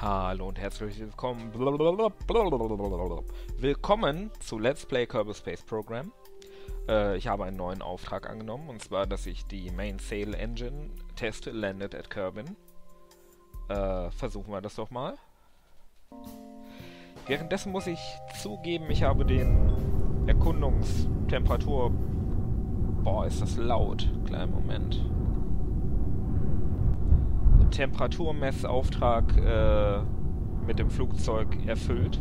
Hallo und herzlich willkommen. Willkommen zu Let's Play Kerbal Space Program. Äh, ich habe einen neuen Auftrag angenommen und zwar, dass ich die Main Sail Engine teste, landed at Kerbin. Äh, versuchen wir das doch mal. Währenddessen muss ich zugeben, ich habe den Erkundungstemperatur... Boah, ist das laut. Kleinen Moment. Temperaturmessauftrag äh, mit dem Flugzeug erfüllt.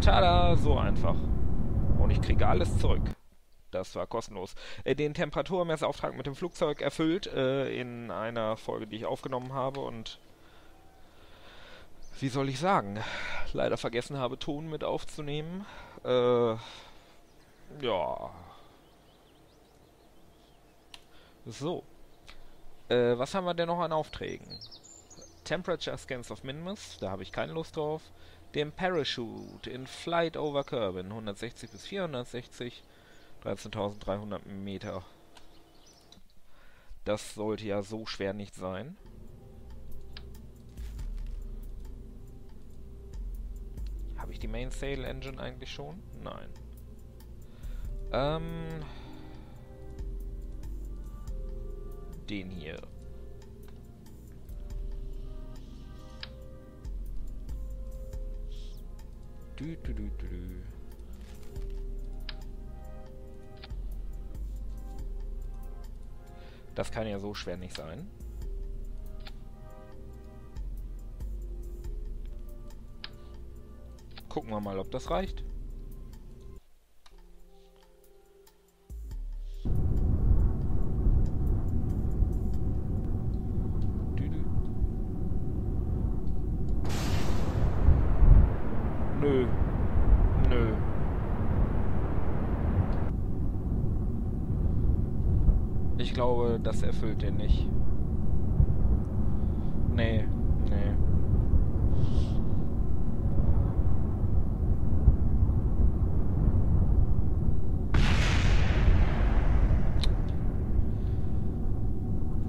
Tada, so einfach. Und ich kriege alles zurück. Das war kostenlos. Äh, den Temperaturmessauftrag mit dem Flugzeug erfüllt äh, in einer Folge, die ich aufgenommen habe und wie soll ich sagen, leider vergessen habe, Ton mit aufzunehmen. Äh, ja. So. Äh, was haben wir denn noch an Aufträgen? Temperature Scans of Minimus, da habe ich keine Lust drauf. Dem Parachute in Flight over Kerbin, 160 bis 460, 13.300 Meter. Das sollte ja so schwer nicht sein. Habe ich die Main Sail Engine eigentlich schon? Nein. Ähm. Den hier. Du, du, du, du, du. Das kann ja so schwer nicht sein. Gucken wir mal, ob das reicht. Das erfüllt den nicht. Nee, nee.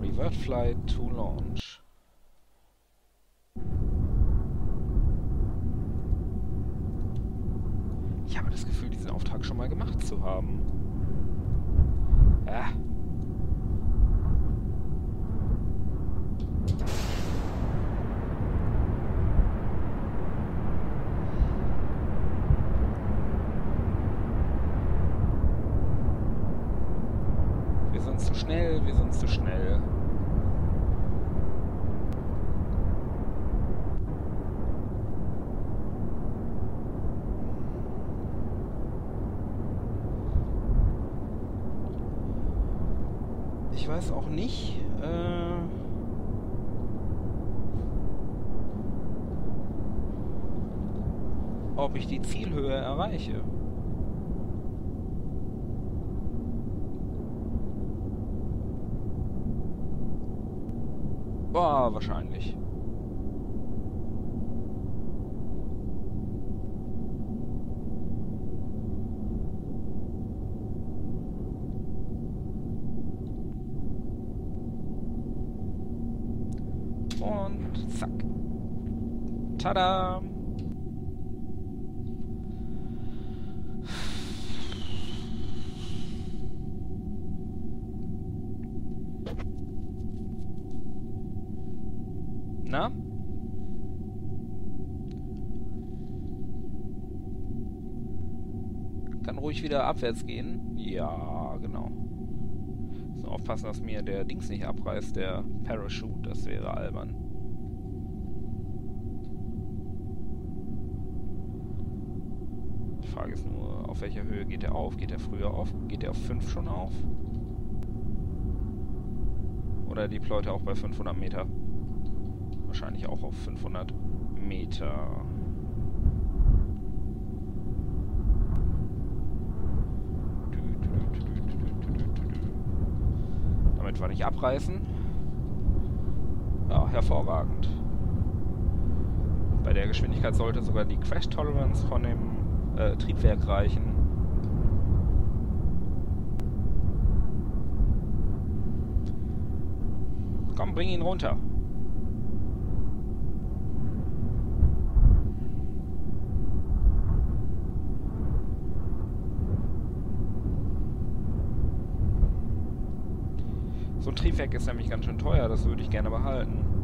Revert flight to launch. Ich habe das Gefühl, diesen Auftrag schon mal gemacht zu haben. Ja. Wir sind zu schnell, wir sind zu schnell. Ich weiß auch nicht, äh ob ich die Zielhöhe erreiche. Boah, wahrscheinlich. Und zack. Tada! Na? Kann ruhig wieder abwärts gehen. Ja, genau. Nur aufpassen, dass mir der Dings nicht abreißt, der Parachute. Das wäre albern. Die Frage ist nur, auf welcher Höhe geht er auf? Geht er früher auf? Geht er auf 5 schon auf? Oder deployt er auch bei 500 Meter? Wahrscheinlich auch auf 500 Meter. Damit wir nicht abreißen. Ja, hervorragend. Bei der Geschwindigkeit sollte sogar die Crash Tolerance von dem äh, Triebwerk reichen. Komm, bring ihn runter. So ein Triebwerk ist nämlich ganz schön teuer, das würde ich gerne behalten.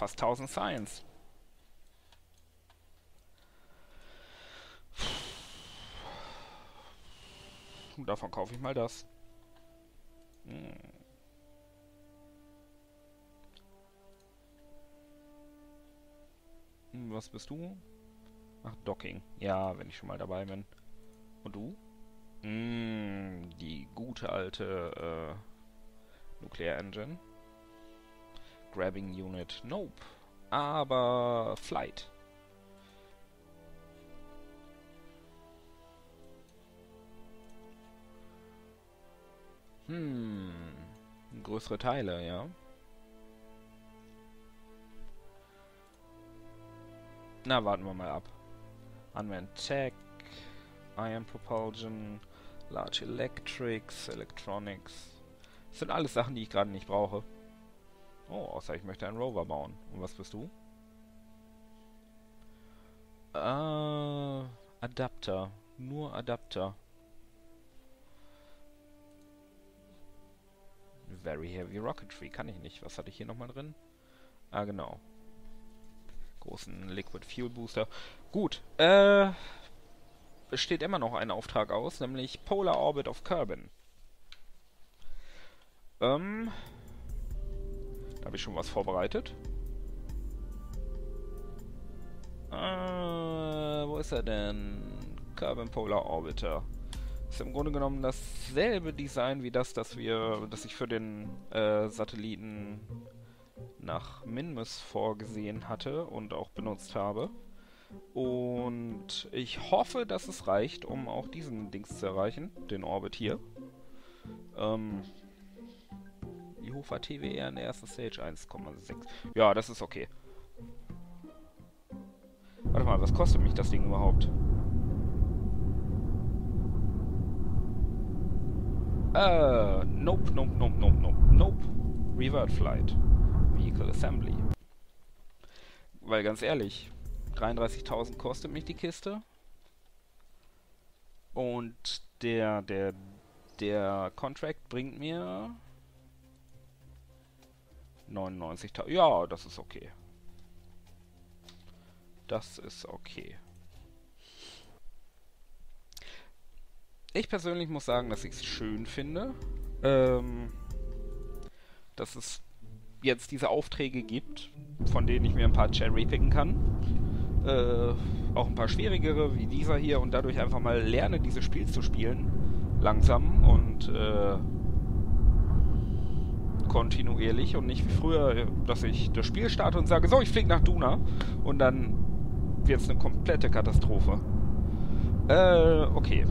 Fast 1000 Science. Und davon kaufe ich mal das. Hm. hm. Was bist du? Ach, Docking. Ja, wenn ich schon mal dabei bin. Und du? Hm, die gute alte äh, Nuclear Engine. Grabbing Unit. Nope. Aber Flight. Hm. Größere Teile, ja. Na, warten wir mal ab. Unmanned Tech, Ion Propulsion, Large Electrics, Electronics. Das sind alles Sachen, die ich gerade nicht brauche. Oh, außer ich möchte einen Rover bauen. Und was bist du? Äh, Adapter. Nur Adapter. Very Heavy Rocketry. Kann ich nicht. Was hatte ich hier nochmal drin? Ah, genau. Großen Liquid Fuel Booster. Gut. Äh, es steht immer noch ein Auftrag aus, nämlich Polar Orbit of Kerbin. Ähm, da habe ich schon was vorbereitet. Äh, wo ist er denn? Carbon Polar Orbiter. Ist im Grunde genommen dasselbe Design wie das, das wir, das ich für den äh, Satelliten nach Minmus vorgesehen hatte und auch benutzt habe. Und ich hoffe, dass es reicht, um auch diesen Dings zu erreichen, den Orbit hier. Ähm, die Hofer TWR in der ersten Stage 1,6. Ja, das ist okay. Warte mal, was kostet mich das Ding überhaupt? Äh, nope, nope, nope, nope, nope, nope. Revert Flight. Vehicle Assembly. Weil ganz ehrlich, 33.000 kostet mich die Kiste. Und der, der, der Contract bringt mir 99.000. Ja, das ist okay. Das ist okay. Ich persönlich muss sagen, dass ich es schön finde, ähm, dass es jetzt diese Aufträge gibt, von denen ich mir ein paar cherrypicken kann. Äh, auch ein paar schwierigere, wie dieser hier, und dadurch einfach mal lerne, dieses Spiel zu spielen. Langsam und äh, kontinuierlich und nicht wie früher, dass ich das Spiel starte und sage, so, ich fliege nach Duna und dann wird es eine komplette Katastrophe. Äh, okay.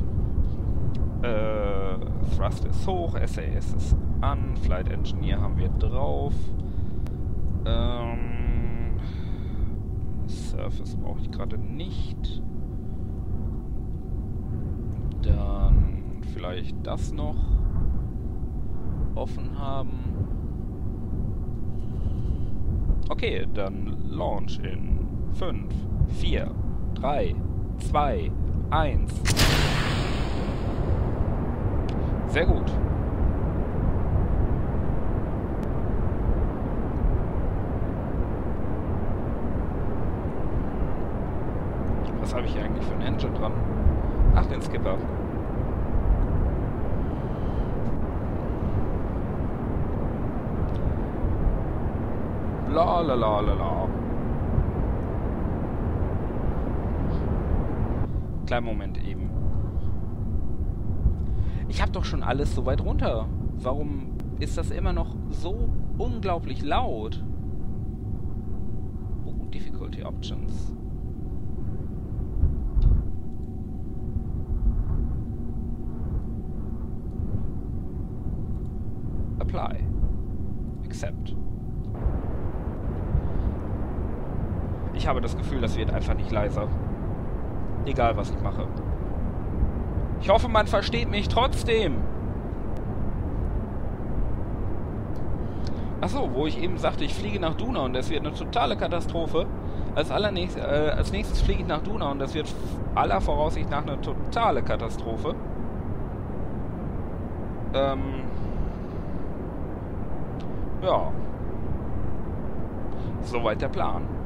Äh, Thrust ist hoch, SAS ist an, Flight Engineer haben wir drauf. Ähm, Surface brauche ich gerade nicht. Dann vielleicht das noch offen haben. Okay, dann Launch in 5, 4, 3, 2, 1. Sehr gut. Was habe ich hier eigentlich für ein Engine dran? Ach, den Skipper. La la la la la. Kleinen Moment eben. Ich habe doch schon alles so weit runter. Warum ist das immer noch so unglaublich laut? Oh, Security Options. Apply. Accept. Ich habe das Gefühl, das wird einfach nicht leiser. Egal, was ich mache. Ich hoffe, man versteht mich trotzdem. Achso, wo ich eben sagte, ich fliege nach Duna und das wird eine totale Katastrophe. Als, äh, als nächstes fliege ich nach Duna und das wird aller Voraussicht nach eine totale Katastrophe. Ähm. Ja. Soweit der Plan.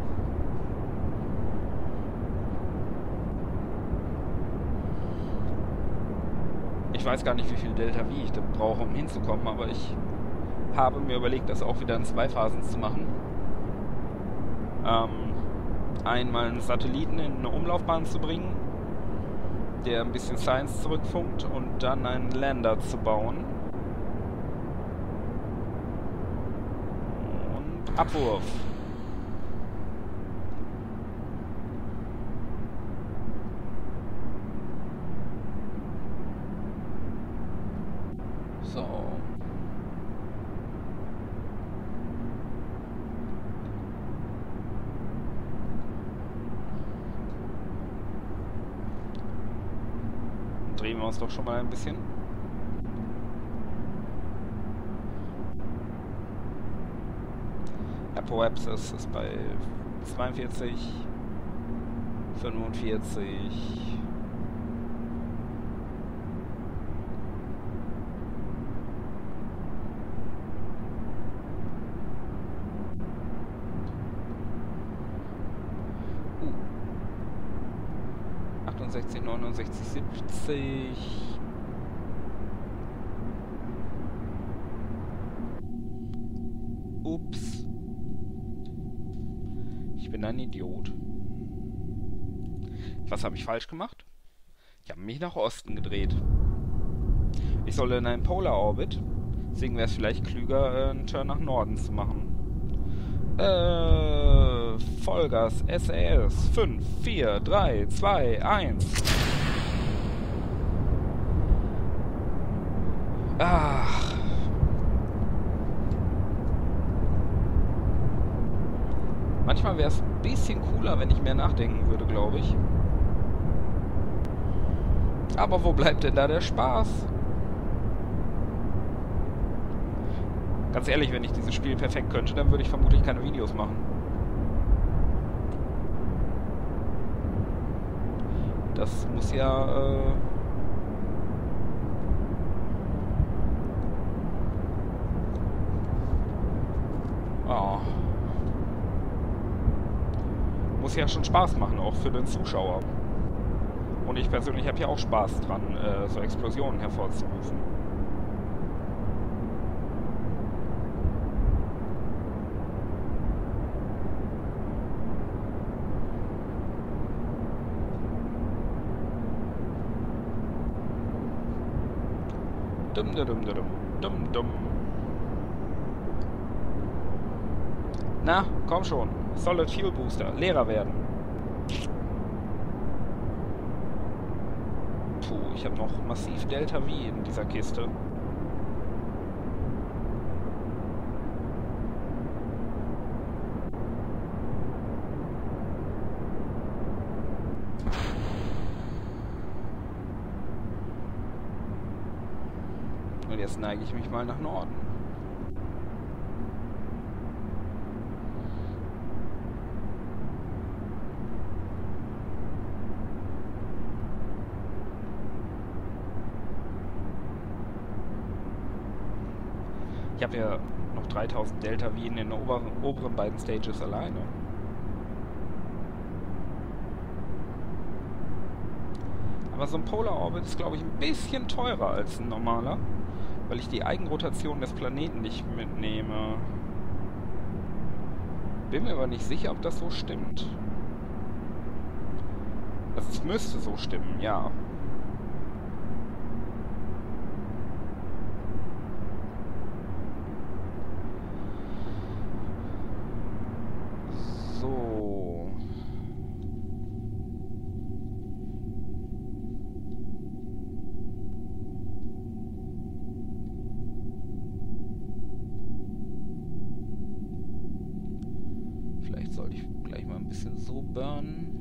Ich weiß gar nicht, wie viel Delta V ich brauche, um hinzukommen, aber ich habe mir überlegt, das auch wieder in zwei Phasen zu machen. Ähm, einmal einen Satelliten in eine Umlaufbahn zu bringen, der ein bisschen Science zurückfunkt und dann einen Lander zu bauen. Und Abwurf. Drehen wir uns doch schon mal ein bisschen. Apoapsis ist bei 42, 45, witzig. Ups. Ich bin ein Idiot. Was habe ich falsch gemacht? Ich habe mich nach Osten gedreht. Ich soll in einen Polar Orbit. Deswegen wäre es vielleicht klüger, äh, einen Turn nach Norden zu machen. Äh, Vollgas, SAS, 5, 4, 3, 2, 1. Ach. Manchmal wäre es ein bisschen cooler, wenn ich mehr nachdenken würde, glaube ich. Aber wo bleibt denn da der Spaß? Ganz ehrlich, wenn ich dieses Spiel perfekt könnte, dann würde ich vermutlich keine Videos machen. Das muss ja... Äh muss ja schon Spaß machen, auch für den Zuschauer. Und ich persönlich habe ja auch Spaß dran, äh, so Explosionen hervorzurufen. Dum dum dum dum dum dum. Na, komm schon. Solid Fuel Booster. Leerer werden. Puh, ich habe noch massiv Delta V in dieser Kiste. Und jetzt neige ich mich mal nach Norden. Ich habe ja noch 3000 Delta wie in den oberen, oberen beiden Stages alleine. Aber so ein Polar Orbit ist, glaube ich, ein bisschen teurer als ein normaler, weil ich die Eigenrotation des Planeten nicht mitnehme. Bin mir aber nicht sicher, ob das so stimmt. Also es müsste so stimmen, ja. so burn.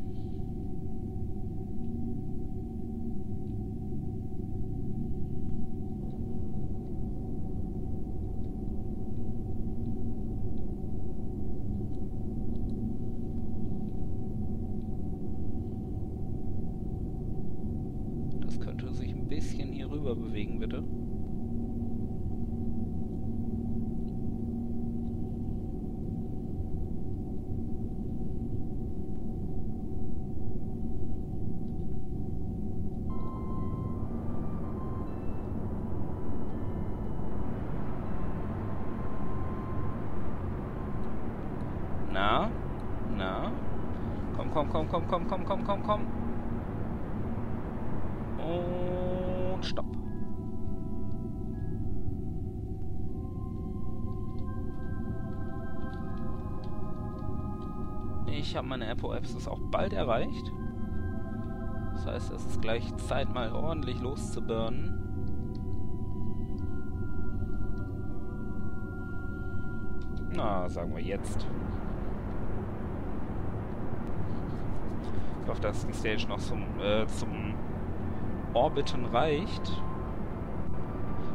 Na? Na? Komm, komm, komm, komm, komm, komm, komm, komm, komm. Und stopp. Ich habe meine Apple Apps auch bald erreicht. Das heißt, es ist gleich Zeit, mal ordentlich loszuburnen. Na, sagen wir jetzt. Hoffe, dass die Stage noch zum, äh, zum Orbiten reicht.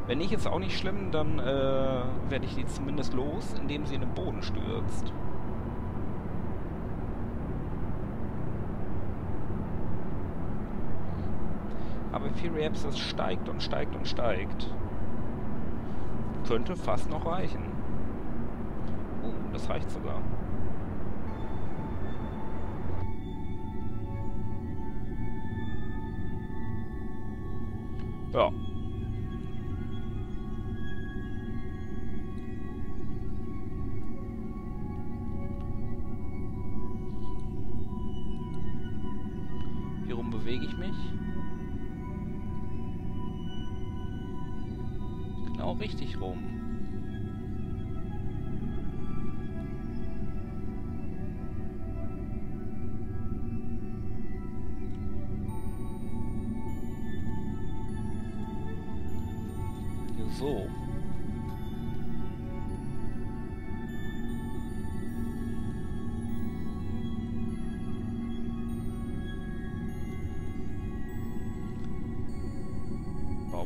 Wenn nicht, ist auch nicht schlimm, dann äh, werde ich die zumindest los, indem sie in den Boden stürzt. Aber Fury Apps, das steigt und steigt und steigt. Könnte fast noch reichen. Uh, das reicht sogar. Ja. Hier bewege ich mich. Genau richtig rum.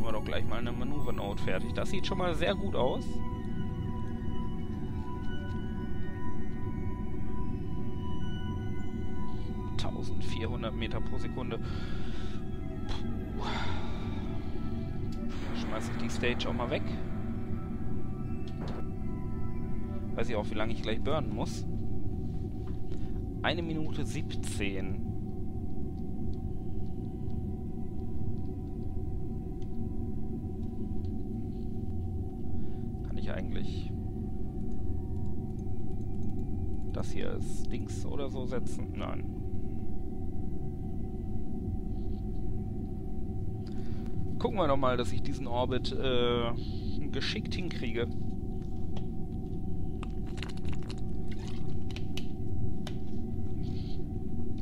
Bauen wir doch gleich mal eine Manöver-Note fertig. Das sieht schon mal sehr gut aus. Meter pro Sekunde. Puh schmeiße ich die Stage auch mal weg. Weiß ich auch, wie lange ich gleich burnen muss. Eine Minute 17. das hier als Dings oder so setzen? Nein. gucken wir doch mal, dass ich diesen Orbit äh, geschickt hinkriege.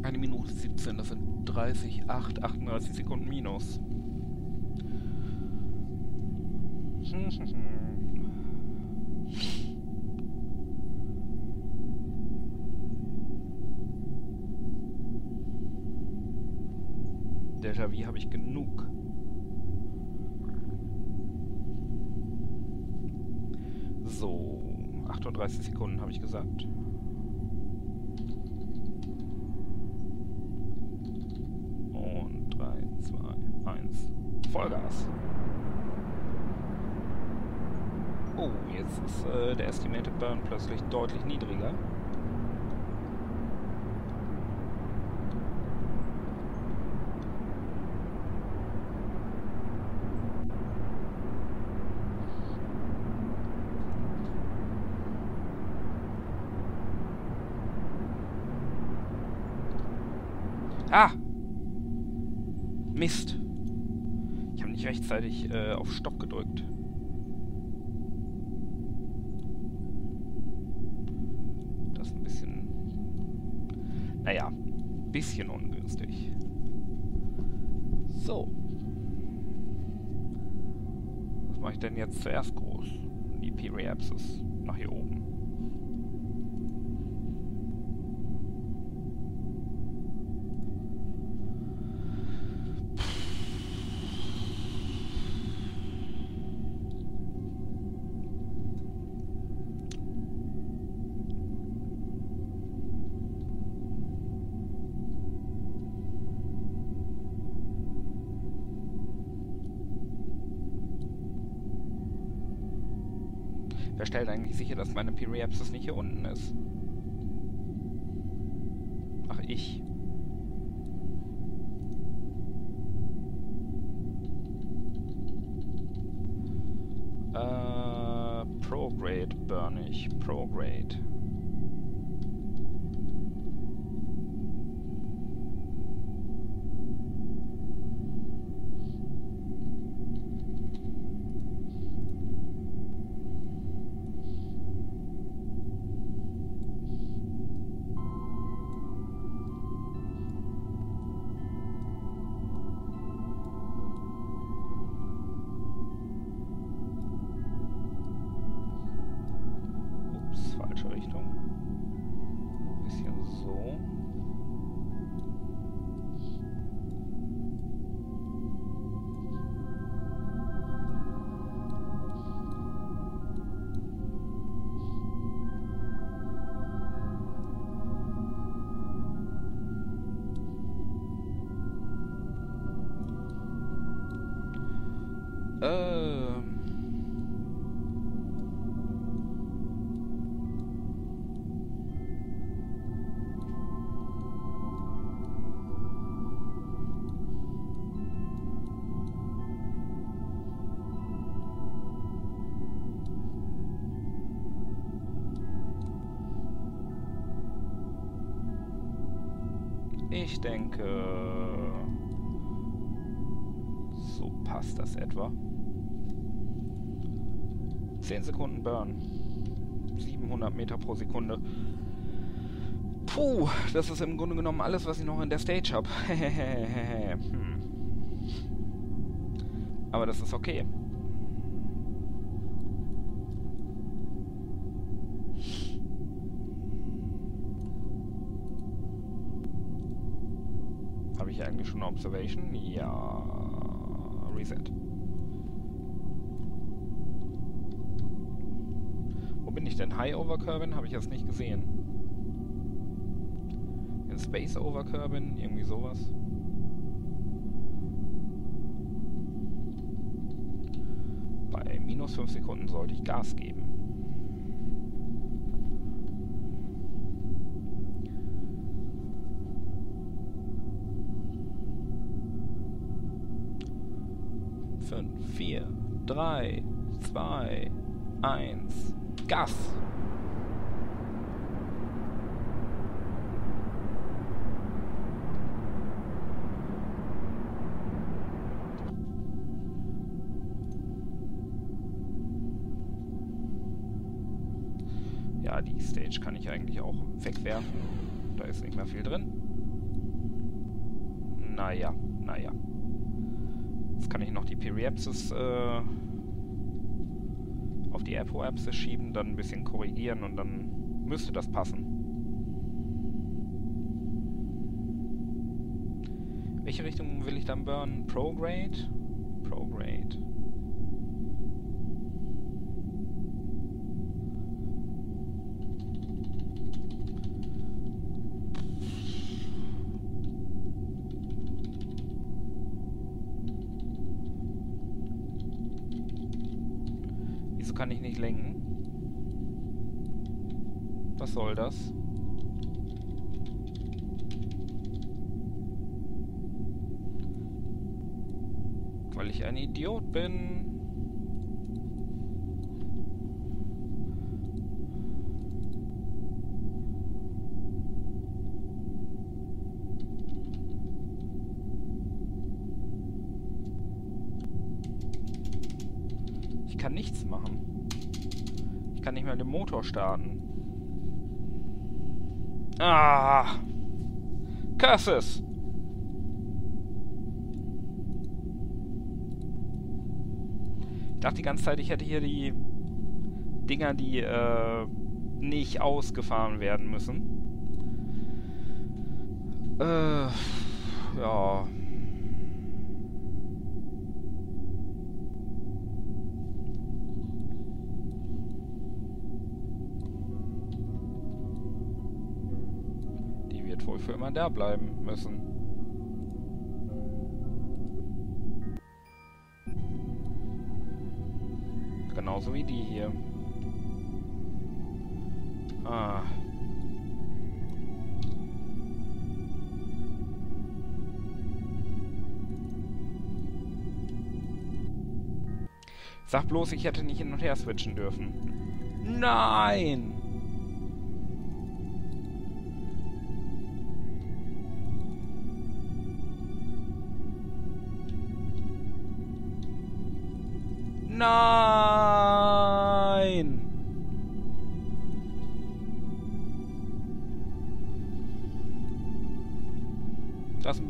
Eine Minute 17, das sind 30, 8, 38 Sekunden minus. Déjà-vu habe ich genug. So, 38 Sekunden habe ich gesagt. Und 3, 2, 1. Vollgas. Oh, jetzt ist äh, der Estimated Burn plötzlich deutlich niedriger. Ah! Mist. Ich habe nicht rechtzeitig äh, auf Stopp gedrückt. Das ist ein bisschen... Naja, ein bisschen ungünstig. So. Was mache ich denn jetzt zuerst groß? Die P-Reapsis nach hier oben. Wer stellt eigentlich sicher, dass meine Periapsis nicht hier unten ist? Ach, ich. Äh, Prograde burn ich. Prograde. Ich denke, so passt das etwa. 10 Sekunden Burn. 700 Meter pro Sekunde. Puh, das ist im Grunde genommen alles, was ich noch in der Stage habe. hm. Aber das ist okay. Schon Observation? Ja. Reset. Wo bin ich denn? High Over Kerbin? Habe ich jetzt nicht gesehen. In Space Over Kerbin? Irgendwie sowas. Bei minus 5 Sekunden sollte ich Gas geben. 3, 2, 1, Gas! Ja, die Stage kann ich eigentlich auch wegwerfen. Da ist nicht mehr viel drin. Naja, naja. Jetzt kann ich noch die Periapsis äh, auf die Apoapsis schieben, dann ein bisschen korrigieren und dann müsste das passen. Welche Richtung will ich dann burnen? Prograde? Prograde. kann ich nicht lenken. Was soll das? Weil ich ein Idiot bin. Ich kann nichts machen kann nicht mehr den Motor starten. Ah! Curses! Ich dachte die ganze Zeit, ich hätte hier die Dinger, die äh, nicht ausgefahren werden müssen. Äh, ja. wohl für immer da bleiben müssen. Genauso wie die hier. Ah. Sag bloß, ich hätte nicht hin und her switchen dürfen. Nein! Nein!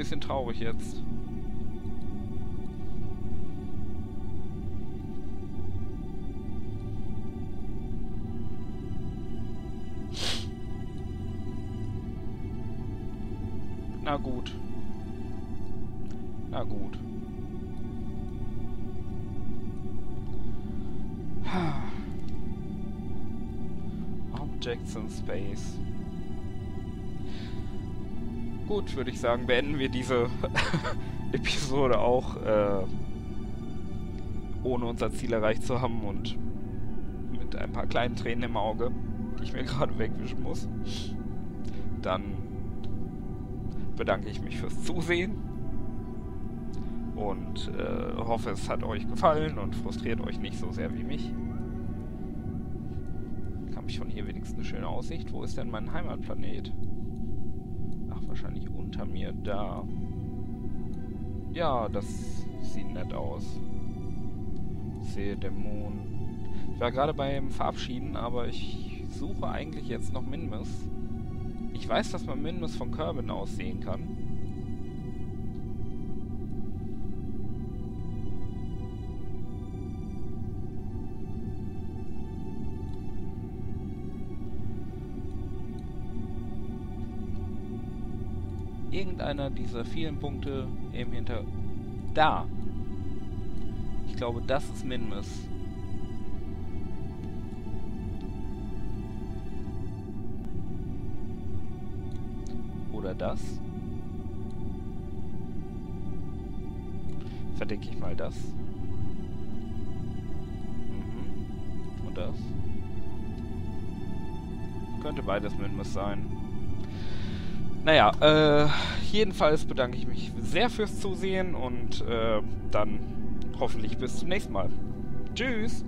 Bisschen traurig jetzt. Na gut. Na gut. Objects in Space. Gut, würde ich sagen, beenden wir diese Episode auch, äh, ohne unser Ziel erreicht zu haben und mit ein paar kleinen Tränen im Auge, die ich mir gerade wegwischen muss. Dann bedanke ich mich fürs Zusehen und äh, hoffe, es hat euch gefallen und frustriert euch nicht so sehr wie mich. Habe ich von hier wenigstens eine schöne Aussicht? Wo ist denn mein Heimatplanet? Wahrscheinlich unter mir da. Ja, das sieht nett aus. Ich sehe den. Ich war gerade beim Verabschieden, aber ich suche eigentlich jetzt noch Minmus. Ich weiß, dass man Minmus von Kerbin aus sehen kann. Irgendeiner dieser vielen Punkte eben hinter... Da! Ich glaube, das ist Minmus. Oder das. Verdecke ich mal das. Mhm. Und das. Könnte beides Minmus sein. Naja, äh, jedenfalls bedanke ich mich sehr fürs Zusehen und äh, dann hoffentlich bis zum nächsten Mal. Tschüss!